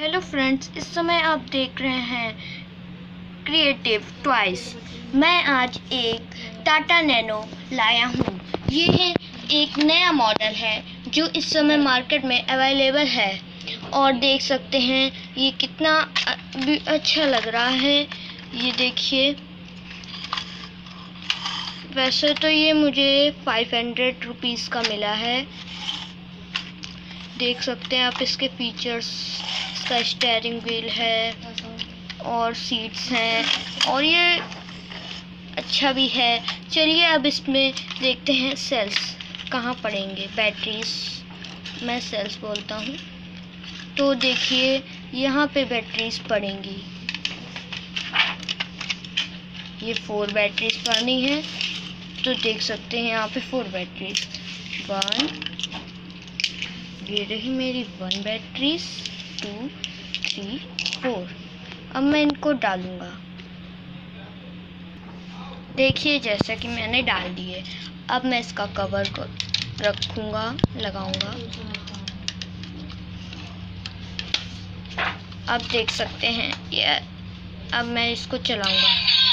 Hello friends इस समय आप देख रहे हैं क्रिएटिव टॉयस मैं आज एक टाटा नैनो लाया हूँ। ये है एक नया मॉडल है, जो इस समय मार्केट में अवेलेबल है। और देख सकते हैं, ये कितना अच्छा लग रहा है। ये देखिए। वैसे तो ये मुझे फाइव हंड्रेड रुपीज़ का मिला है। देख सकते हैं आप इसके फीचर्स इसका स्टेयरिंग व्हील है और सीट्स हैं और ये अच्छा भी है। चलिए अब इसमें देखते हैं सेल्स कहाँ पड़ेंगे। बैटरीज मैं सेल्स बोलता हूँ। तो देखिए, यहाँ पे बैटरीज पड़ेंगी। ये फोर बैटरीज पड़नी है। तो देख सकते हैं यहाँ पे फोर बैटरीज वन ये रही मेरी one batteries two, three, four. अब मैं इनको डालूँगा। देखिए, जैसा कि मैंने डाल दिए। अब मैं इसका कवर को रखूँगा, लगाऊँगा। अब देख सकते हैं, ये अब मैं इसको चलाऊँगा।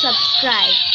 subscribe.